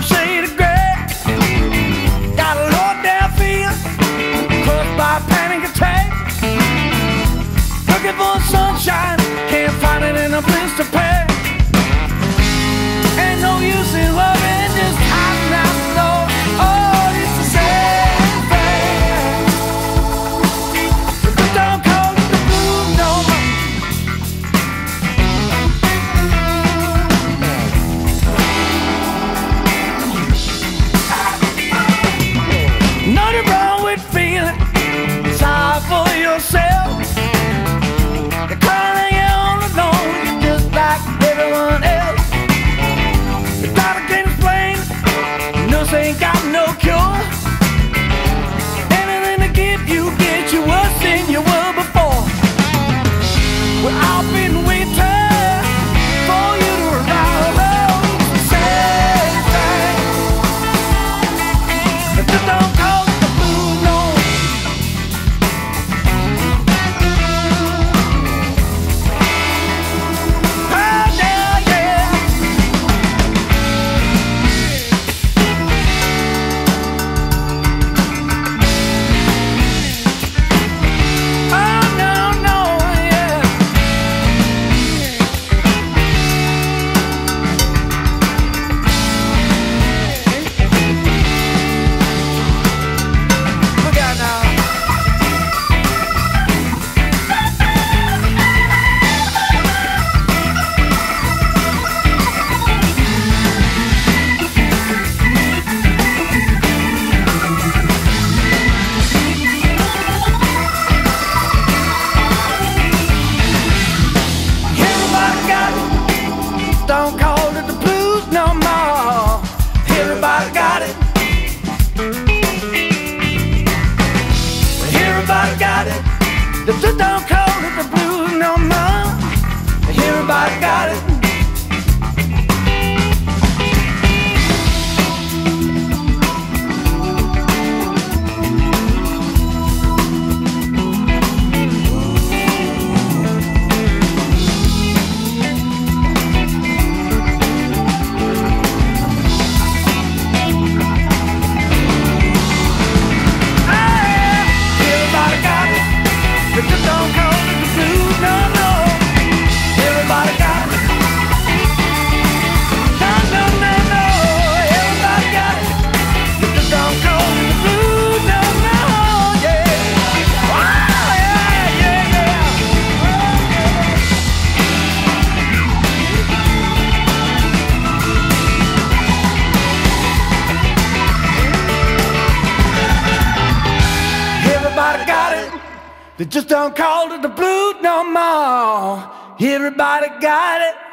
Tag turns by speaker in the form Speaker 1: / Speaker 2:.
Speaker 1: a shade of gray. Got a low down by a panic attack. Looking for sunshine, can't find it in a place to pay. the shut down They just don't call it the blues no more. Everybody got it.